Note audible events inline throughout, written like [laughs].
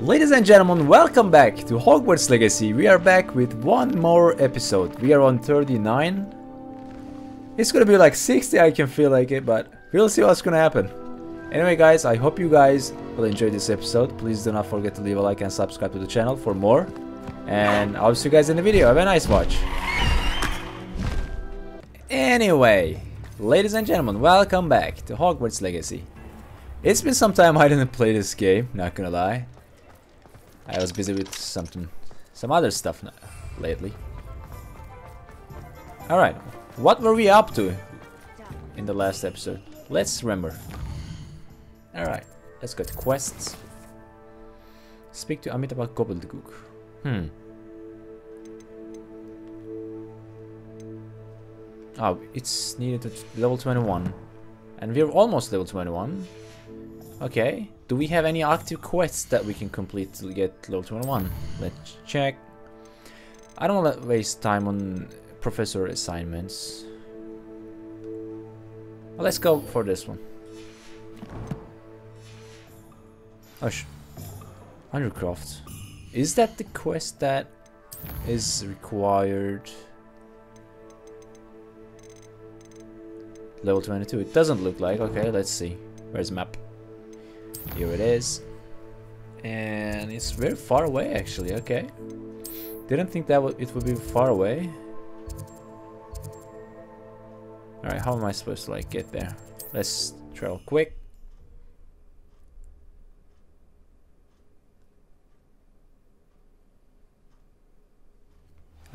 Ladies and gentlemen, welcome back to Hogwarts Legacy. We are back with one more episode. We are on 39. It's gonna be like 60, I can feel like it, but we'll see what's gonna happen. Anyway guys, I hope you guys will enjoy this episode. Please do not forget to leave a like and subscribe to the channel for more. And I'll see you guys in the video. Have a nice watch. Anyway, ladies and gentlemen, welcome back to Hogwarts Legacy. It's been some time I didn't play this game, not gonna lie. I was busy with something, some other stuff lately. Alright, what were we up to in the last episode? Let's remember. Alright, let's go to quests. Speak to Amitabh Gobbledygook. Hmm. Oh, it's needed at level 21. And we're almost level 21. Okay. Do we have any active quests that we can complete to get level 21? Let's check. I don't want to waste time on professor assignments. Let's go for this one. Oh, Undercroft. Is that the quest that is required? Level 22. It doesn't look like. Okay, let's see. Where's the map? Here it is. And it's very far away actually. Okay. Didn't think that it would be far away. Alright, how am I supposed to like get there? Let's travel quick.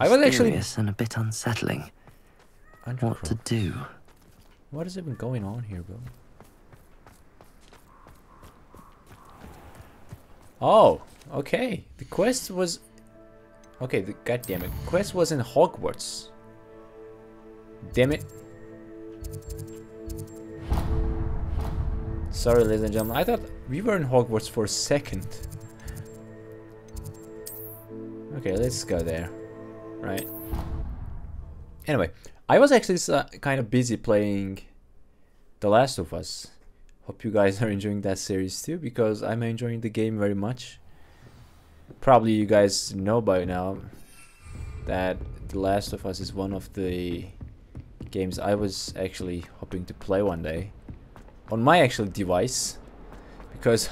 I was actually and a bit unsettling. What to do? What is even going on here, bro? Oh, okay. The quest was... Okay, the, god damn it. Quest was in Hogwarts. Damn it. Sorry, ladies and gentlemen. I thought we were in Hogwarts for a second. Okay, let's go there. Right. Anyway, I was actually uh, kind of busy playing The Last of Us. Hope you guys [laughs] are enjoying that series too, because I'm enjoying the game very much. Probably you guys know by now that The Last of Us is one of the games I was actually hoping to play one day on my actual device because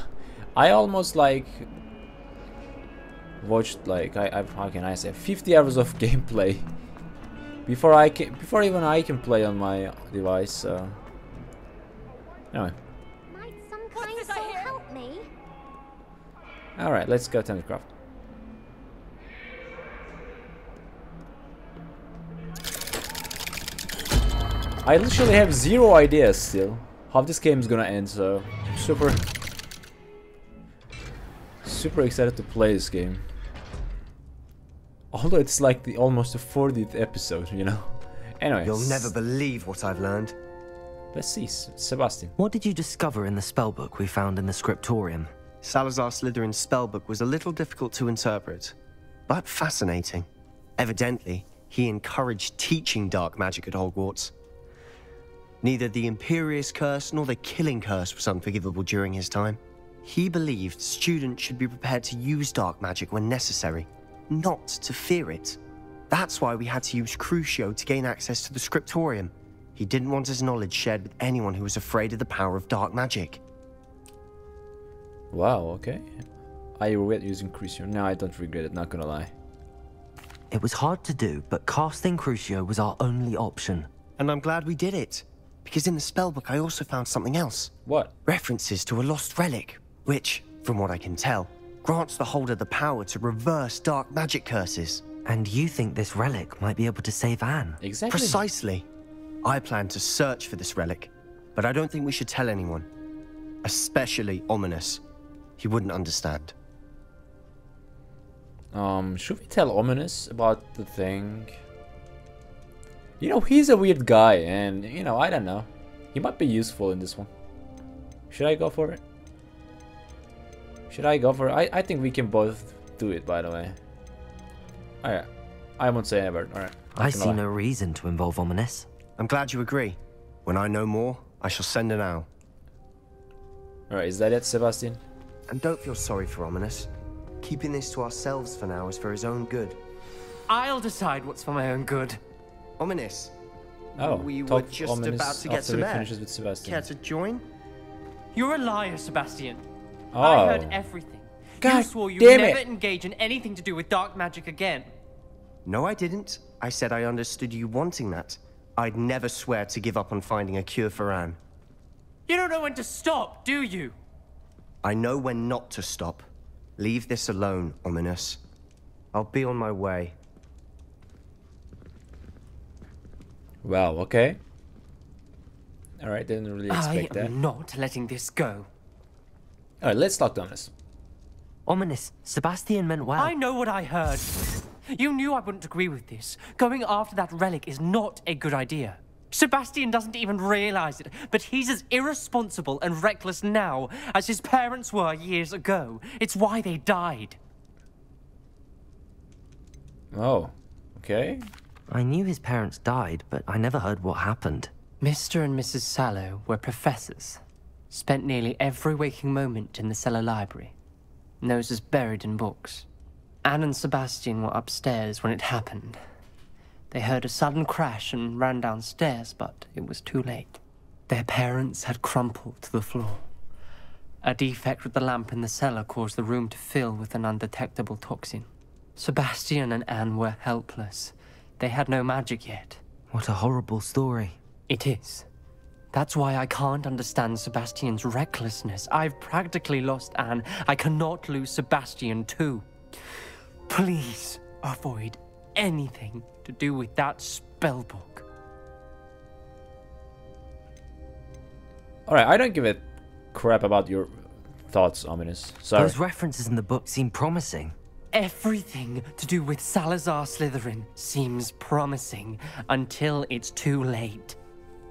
I almost like watched like I, I how can I say 50 hours of [laughs] gameplay before I can before even I can play on my device. So anyway. All right, let's go to. I literally have zero ideas still how this game is gonna end, so super, super excited to play this game. Although it's like the almost the 40th episode, you know. [laughs] Anyway. You'll never believe what I've learned. Let's see, Sebastian. What did you discover in the spellbook we found in the scriptorium? Salazar Slytherin's spellbook was a little difficult to interpret, but fascinating. Evidently, he encouraged teaching dark magic at Hogwarts. Neither the Imperius Curse nor the Killing Curse was unforgivable during his time. He believed students should be prepared to use dark magic when necessary, not to fear it. That's why we had to use Crucio to gain access to the scriptorium. He didn't want his knowledge shared with anyone who was afraid of the power of dark magic. Wow, okay. Ah, I regret using Crucio. No, I don't regret it, not gonna lie. It was hard to do, but casting Crucio was our only option. And I'm glad we did it. Because in the spellbook I also found something else. What? References to a lost relic, which, from what I can tell, grants the holder the power to reverse dark magic curses. And you think this relic might be able to save Anne? Exactly. Precisely. I plan to search for this relic, but I don't think we should tell anyone. Especially Ominis. He wouldn't understand. Um, should we tell Ominis about the thing? You know, he's a weird guy, and, you know, I don't know. He might be useful in this one. Should I go for it? Should I go for it? I, I think we can both do it, by the way. Alright. I won't say ever. Alright. I see lie. no reason to involve Ominis. I'm glad you agree. When I know more, I shall send an owl. Alright, is that it, Sebastian? And don't feel sorry for Ominis. Keeping this to ourselves for now is for his own good. I'll decide what's for my own good. Ominis. Oh, we were just ominous about to get after to we bed. finishes with Sebastian. Care to join? You're a liar, Sebastian. Oh. I heard everything. God you swore you'd never it. engage in anything to do with dark magic again. No, I didn't. I said I understood you wanting that. I'd never swear to give up on finding a cure for Anne. You don't know when to stop, do you? I know when not to stop. Leave this alone, Ominis. I'll be on my way. Wow, okay. Alright, didn't really expect I expect am that. not letting this go. Alright, let's talk to Ominis. Ominis. Sebastian meant well. I know what I heard. You knew I wouldn't agree with this. Going after that relic is not a good idea. Sebastian doesn't even realize it, but he's as irresponsible and reckless now as his parents were years ago. It's why they died. Oh, okay. I knew his parents died, but I never heard what happened. Mr. and Mrs. Sallow were professors. Spent nearly every waking moment in the cellar library. Noses buried in books. Anne and Sebastian were upstairs when it happened. They heard a sudden crash and ran downstairs, but it was too late. Their parents had crumpled to the floor. A defect with the lamp in the cellar caused the room to fill with an undetectable toxin. Sebastian and Anne were helpless. They had no magic yet. What a horrible story. It is. That's why I can't understand Sebastian's recklessness. I've practically lost Anne. I cannot lose Sebastian too. Please avoid anything to do with that spellbook. Alright, I don't give a crap about your thoughts, Ominis. Sorry. Those references in the book seem promising. Everything to do with Salazar Slytherin seems promising until it's too late.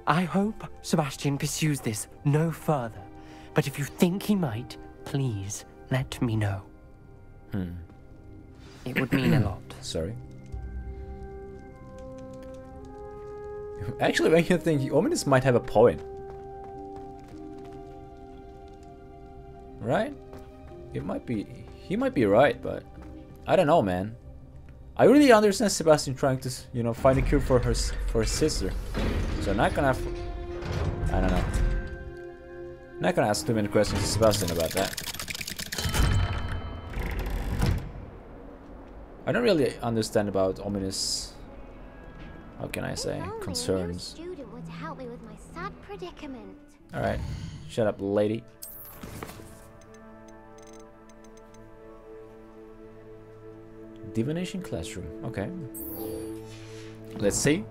I hope Sebastian pursues this no further, but if you think he might, please let me know. Hmm. It would mean a lot. Sorry. Actually, when you think, Ominis might have a point. Right? It might be... He might be right, but... I don't know, man. I really understand Sebastian trying to, you know, find a cure for her for his sister. So I'm not gonna... I don't know. Not gonna ask too many questions to Sebastian about that. I don't really understand about Ominis. How can I say If only a new concerns? student would help me with my sad predicament. All right, shut up, lady. Divination classroom. Okay. Let's see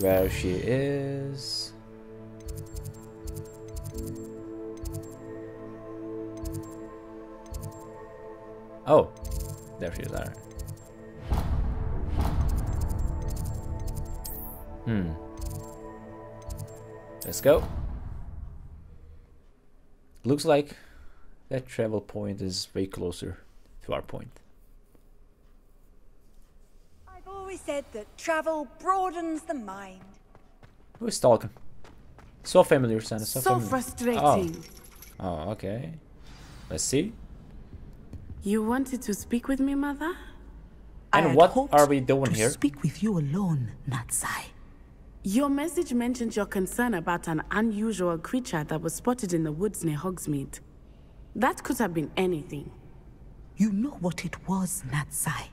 where she is. Oh, there she is. All Hmm. Let's go. Looks like that travel point is way closer to our point. I've always said that travel broadens the mind. Who is talking? So familiar, Santa. So, So familiar. frustrating. Oh. oh, okay. Let's see. You wanted to speak with me, mother? And had what are we doing to here? speak with you alone, Natsai. Your message mentioned your concern about an unusual creature that was spotted in the woods near Hogsmeade. That could have been anything. You know what it was, Natsai.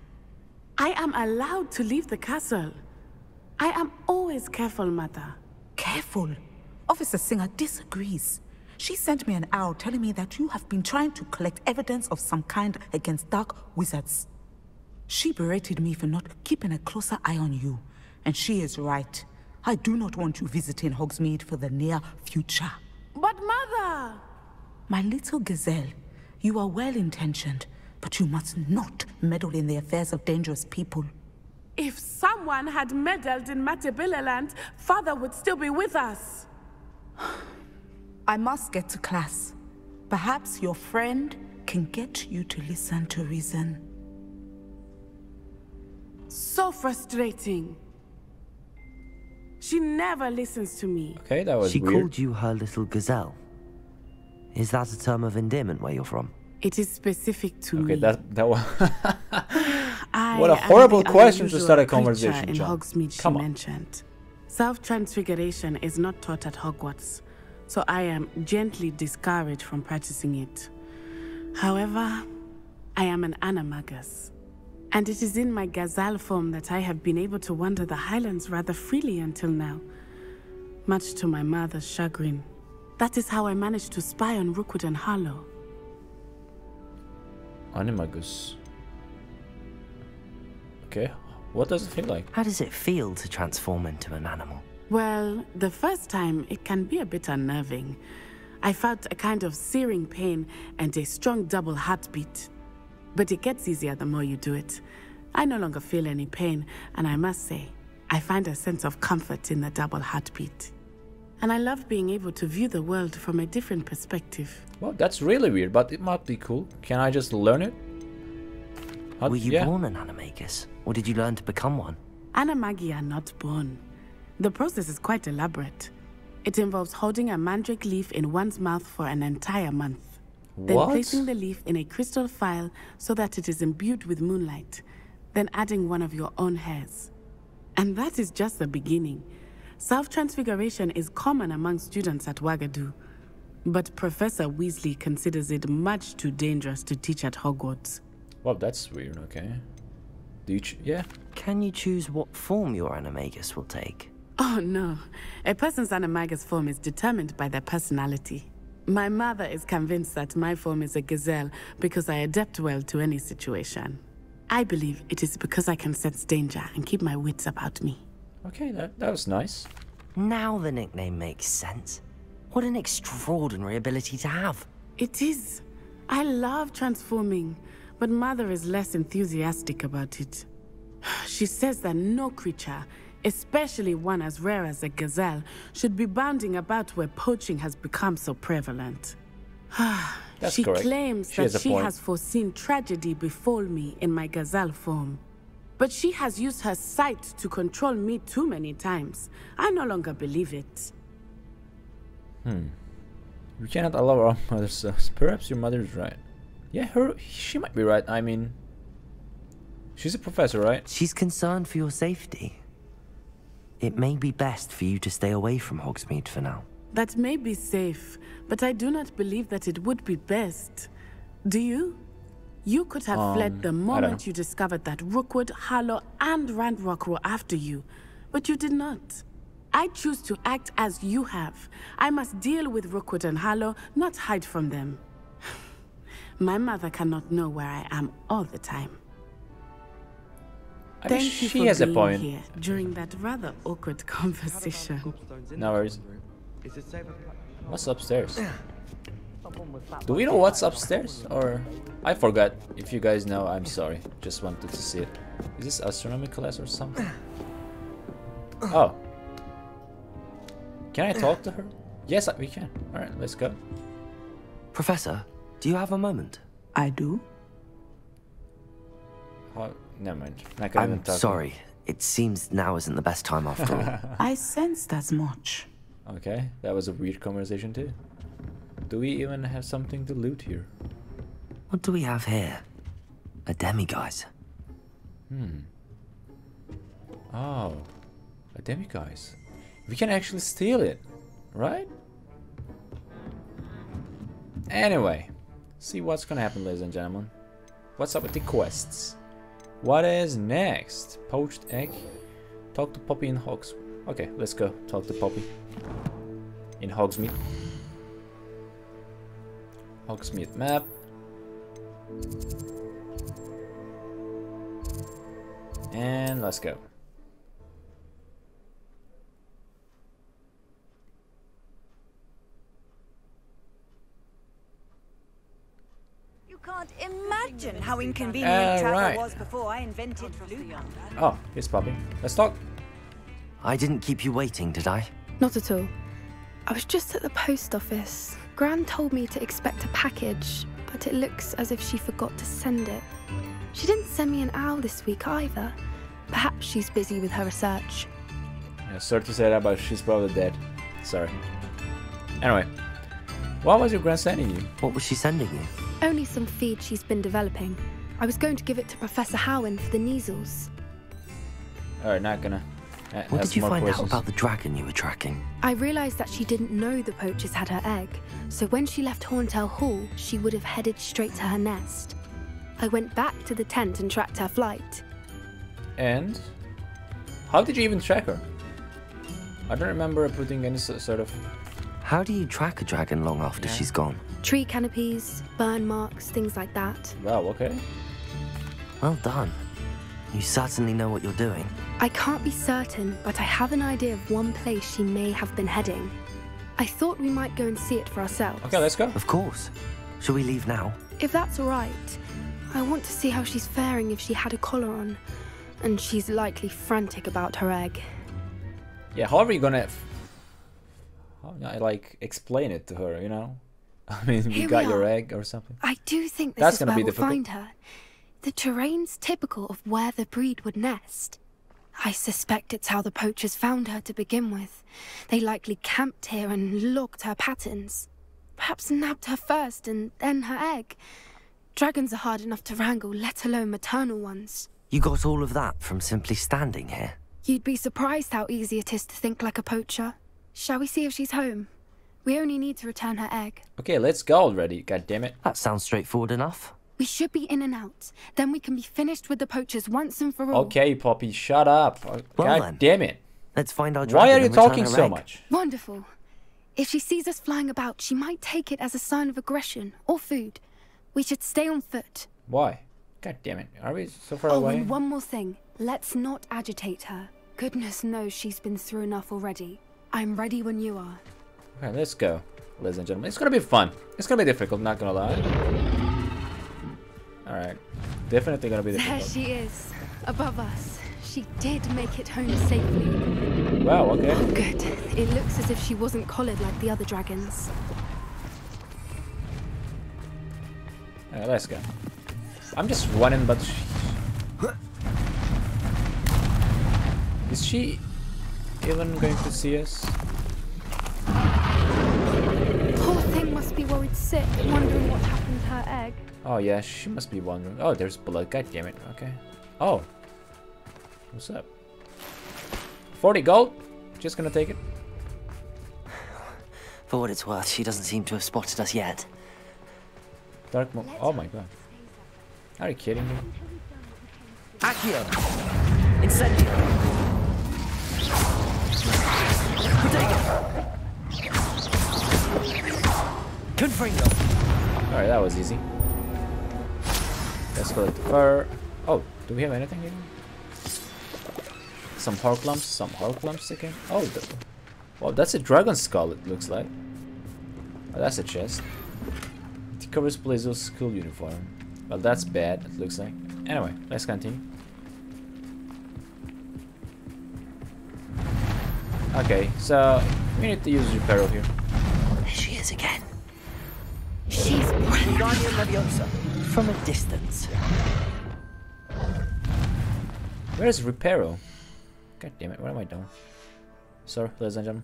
I am allowed to leave the castle. I am always careful, mother. Careful. Officer Singer disagrees. She sent me an owl telling me that you have been trying to collect evidence of some kind against dark wizards. She berated me for not keeping a closer eye on you, and she is right. I do not want you visiting Hogsmeade for the near future. But, mother! My little gazelle, you are well intentioned, but you must not meddle in the affairs of dangerous people. If someone had meddled in Matabeleland, father would still be with us. [sighs] I must get to class. Perhaps your friend can get you to listen to reason. So frustrating. She never listens to me. Okay, that was she weird. called you her little gazelle. Is that a term of endearment where you're from? It is specific to okay, me. Okay, that that was. [laughs] What a horrible question to start a conversation, in John. Hogsmeade Come she on. mentioned. Self-transfiguration is not taught at Hogwarts, so I am gently discouraged from practicing it. However, I am an animagus, and it is in my gazelle form that I have been able to wander the highlands rather freely until now, much to my mother's chagrin. That is how I managed to spy on Rookwood and Harlow. Animagus. Okay, what does it feel like? How does it feel to transform into an animal? Well, the first time it can be a bit unnerving. I felt a kind of searing pain and a strong double heartbeat. But it gets easier the more you do it. I no longer feel any pain, and I must say, I find a sense of comfort in the double heartbeat. And I love being able to view the world from a different perspective. Well, that's really weird, but it might be cool. Can I just learn it? How- Were you yeah. born an animagus, or did you learn to become one? Animagi are not born. The process is quite elaborate. It involves holding a mandrake leaf in one's mouth for an entire month. Then What? placing the leaf in a crystal phial so that it is imbued with moonlight. Then adding one of your own hairs. And that is just the beginning. Self transfiguration is common among students at Wagadu. But Professor Weasley considers it much too dangerous to teach at Hogwarts. Well, that's weird. Okay. Do you? Ch- yeah. Can you choose what form your animagus will take? Oh no. A person's animagus form is determined by their personality. My mother is convinced that my form is a gazelle because I adapt well to any situation. I believe it is because I can sense danger and keep my wits about me. Okay, that that was nice. Now the nickname makes sense. What an extraordinary ability to have. It is. I love transforming, but Mother is less enthusiastic about it. [sighs] She says that no creature, especially one as rare as a gazelle, should be bounding about where poaching has become so prevalent. [sighs] That's she correct. claims She that has she point. has foreseen tragedy befall me in my gazelle form. But she has used her sight to control me too many times. I no longer believe it. Hmm. We cannot allow our [laughs] mother's selves. Perhaps your mother is right. Yeah, her. She might be right. I mean, she's a professor, right? She's concerned for your safety. It may be best for you to stay away from Hogsmeade for now. That may be safe, but I do not believe that it would be best. Do you? You could have Um, fled the moment you discovered that Rookwood, Harlow, and Ranrok were after you, but you did not. I choose to act as you have. I must deal with Rookwood and Harlow, not hide from them. [sighs] My mother cannot know where I am all the time. I mean, Thank you she for has a being point. here during that rather awkward [laughs] conversation. No worries. What's upstairs? Do we know what's upstairs? Or I forgot. If you guys know, I'm sorry. Just wanted to see it. Is this astronomy class or something? Oh. Can I talk to her? Yes, we can. Alright, let's go. Professor, do you have a moment? I do. Oh, never mind. Not gonna I'm talk. sorry. It seems now isn't the best time after all. [laughs] I sensed as much. Okay, that was a weird conversation too. Do we even have something to loot here? What do we have here? A demiguise. Hmm. Oh, a demiguise. We can actually steal it, right? Anyway, see what's gonna happen, ladies and gentlemen. What's up with the quests? What is next? Poached egg? Talk to Poppy in Hogs. Okay, let's go. Talk to Poppy. In Hogsmeade. Hogsmeade map. And let's go. You can't imagine how inconvenient Uh, travel right. was before I invented loot. Oh, here's Poppy. Let's talk. I didn't keep you waiting, did I? Not at all. I was just at the post office. Gran told me to expect a package, but it looks as if she forgot to send it. She didn't send me an owl this week either. Perhaps she's busy with her research. Yeah, sorry to say that, but she's probably dead. Sorry. Anyway, what was your grand sending you? What was she sending you? Only some feed she's been developing. I was going to give it to Professor Howin for the measles. Alright, not gonna. Uh, what did you more find questions. out about the dragon you were tracking? I realised that she didn't know the poachers had her egg, so when she left Horntail Hall, she would have headed straight to her nest. I went back to the tent and tracked her flight. And how did you even track her? I don't remember putting any sort of. How do you track a dragon long after Yeah. she's gone? Tree canopies, burn marks, things like that. Wow. Okay. Well done. You certainly know what you're doing. I can't be certain, but I have an idea of one place she may have been heading. I thought we might go and see it for ourselves. Okay, let's go. Of course. Shall we leave now? If that's alright, I want to see how she's faring if she had a collar on. And she's likely frantic about her egg. Yeah. How are we gonna? f- How I like explain it to her? You know. [laughs] I mean, we Here we got your are. egg or something. I do think this That's is gonna where be we'll difficult. find her. The terrain's typical of where the breed would nest. I suspect it's how the poachers found her to begin with. They likely camped here and logged her patterns. Perhaps nabbed her first and then her egg. Dragons are hard enough to wrangle, let alone maternal ones. You got all of that from simply standing here. You'd be surprised how easy it is to think like a poacher. Shall we see if she's home? We only need to return her egg. Okay, let's go already. God damn it. That sounds straightforward enough. We should be in and out. Then we can be finished with the poachers once and for all. Okay, Poppy, shut up. Uh, Well God then. damn it. Let's find our Why are you talking so egg. much? Wonderful. If she sees us flying about, she might take it as a sign of aggression or food. We should stay on foot. Why? God damn it. Are we so far oh, away? and one more thing. Let's not agitate her. Goodness knows she's been through enough already. I'm ready when you are. Okay, let's go, ladies and gentlemen. It's gonna be fun. It's gonna be difficult, not gonna lie. Alright. Definitely gonna be There difficult. she is, above us. She did make it home safely. Wow, okay. Oh, Good. It looks as if she wasn't collared like the other dragons. Alright, let's go. I'm just running, but... Is she even going to see us? Must be worried sick, wondering what happened to her egg. Oh yeah, she must be wondering. Oh, there's blood. God damn it. Okay. Oh. What's up? 40 gold? Just gonna take it? [laughs] For what it's worth, she doesn't seem to have spotted us yet. Dark mo- Oh my god. Are you kidding me? Accio! Incendio! Confringo! Alright, that was easy. Let's collect the fur. Oh, do we have anything here? Some horklumps, some horklumps again. Oh, the, well, that's a dragon skull. It looks like. Oh, that's a chest. It covers Blazzo's school uniform. Well, that's bad. It looks like. Anyway, let's continue. Okay, so we need to use Reparo here. There she is again. She's Wingardium Leviosa. From a distance. Where's Reparo? God damn it, what am I doing? Sorry, ladies and gentlemen.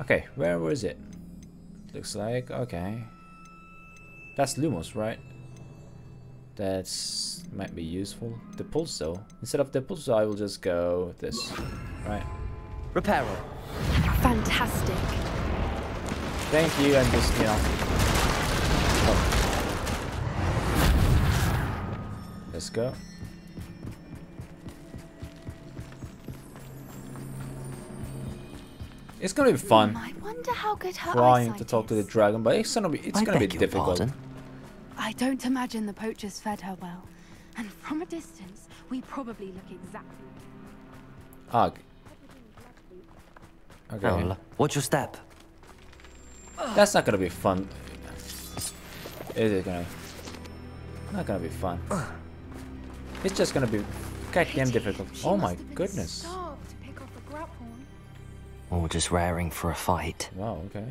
Okay, where was it? Looks like, okay. That's Lumos, right? That's might be useful. Depulso. Instead of Depulso, I will just go this. Right. Reparo. fantastic. Thank you, and just, you know. Oh. Let's go. It's gonna be fun I wonder how good her trying to eyesight talk to the dragon, but it's gonna be it's I gonna be difficult. pardon. I don't imagine the poachers fed her well. And from a distance, we probably look exactly. Ah. g- Okay. Oh, watch your step. That's not gonna be fun. Is it gonna? Not gonna be fun. It's just gonna be goddamn difficult. Oh my goodness. starved to pick off a graphorn. Or just raring for a fight. Wow. Okay.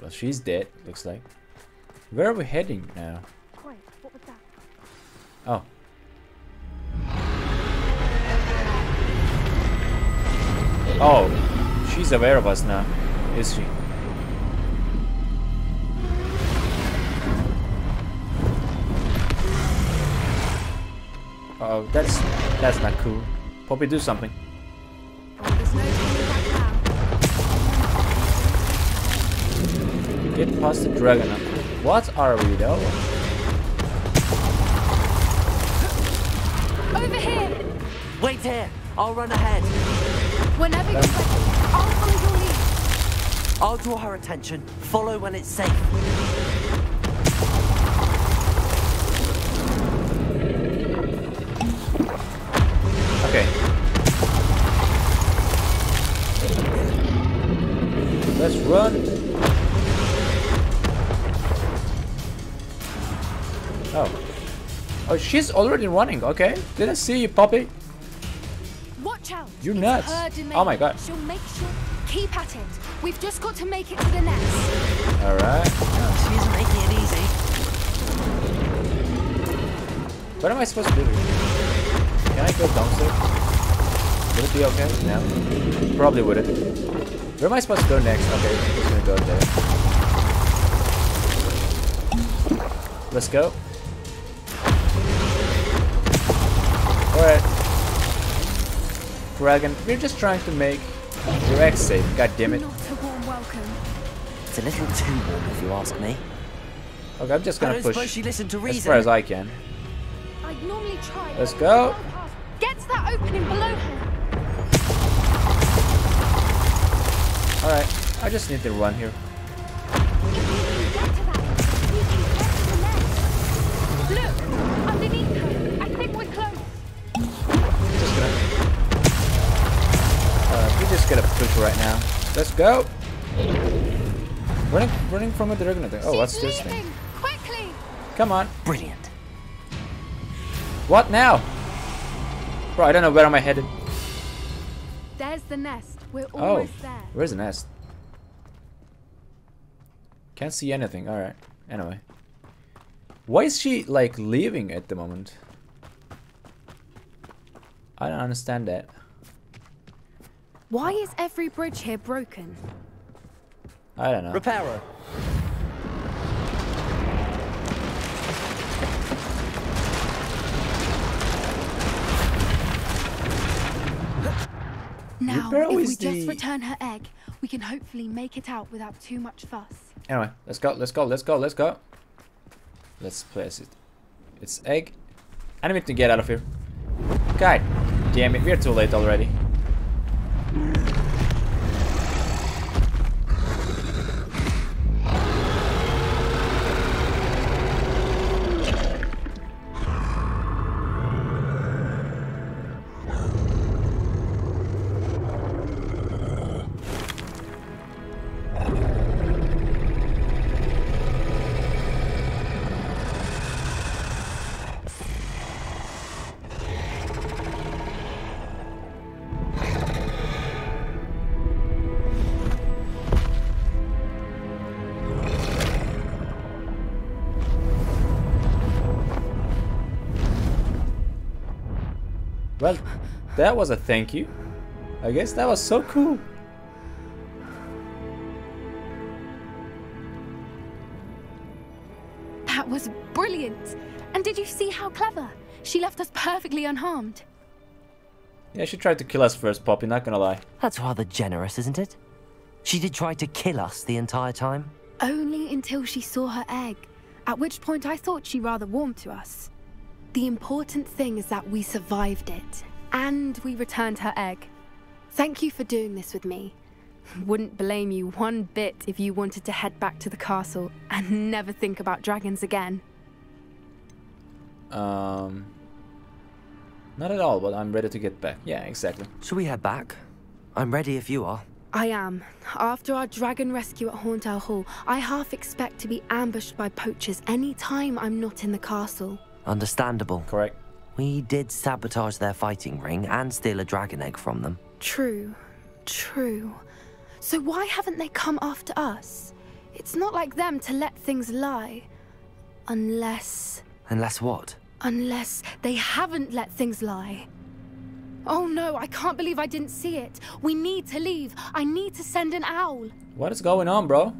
Well, she's dead. Looks like. Where are we heading now? Quiet, what was that? Oh. Oh, she's aware of us now, is she? Oh, that's that's not cool. Poppy, do something. Get past the dragon. What are we though? Over here! Wait here. I'll run ahead. Whenever you're ready, I'll follow your lead. I'll draw her attention. Follow when it's safe. Oh, she's already running. Okay. Didn't see you, Poppy. Watch out! You're nuts. Oh my God. She'll make sure. Keep at it. We've just got to make it to the nest. Alright. She isn't making it easy. What am I supposed to do? Can I go downstairs? Would it be okay? No. Probably wouldn't. Where am I supposed to go next? Okay, I'm just gonna go there. Let's go. Alright. Dragon, we're just trying to make your ex safe. God damn it. Not a warm welcome. It's a little too warm, if you ask me. Okay, I'm just gonna don't push suppose she listened to as reason. far as I can. I'd normally try. Let's go. I. Get to that opening below her. Alright, I just need to run here. If we're just gonna push right now. Let's go. Running, running from a dragon. I think. Oh, what's this thing? Quickly. Come on. Brilliant. What now? Bro, I don't know where am I headed. There's the nest. We're Oh, almost there. where's the nest? Can't see anything. All right. Anyway, why is she like leaving at the moment? I don't understand that. Why is every bridge here broken? I don't know. Reparo. Now, if we is just the- return her egg, we can hopefully make it out without too much fuss. Anyway, let's go, let's go, let's go, let's go. Let's place it. It's egg. I need to get out of here. God damn it, we're too late already. That was a thank you. I guess that was so cool. That was brilliant. And did you see how clever? She left us perfectly unharmed. Yeah, she tried to kill us first, Poppy, not gonna lie. That's rather generous, isn't it? She did try to kill us the entire time. Only until she saw her egg, at which point I thought she rather warmed to us. The important thing is that we survived it, and we returned her egg. Thank you for doing this with me. Wouldn't blame you one bit if you wanted to head back to the castle and never think about dragons again. Um, not at all, but I'm ready to get back. Yeah, exactly. Shall we head back? I'm ready if you are. I am. After our dragon rescue at Horntail Hall, I half expect to be ambushed by poachers any time I'm not in the castle. Understandable. Correct. We did sabotage their fighting ring and steal a dragon egg from them. True, true. So why haven't they come after us? It's not like them to let things lie. Unless. Unless what? Unless they haven't let things lie. Oh no, I can't believe I didn't see it. We need to leave. I need to send an owl. What is going on, bro?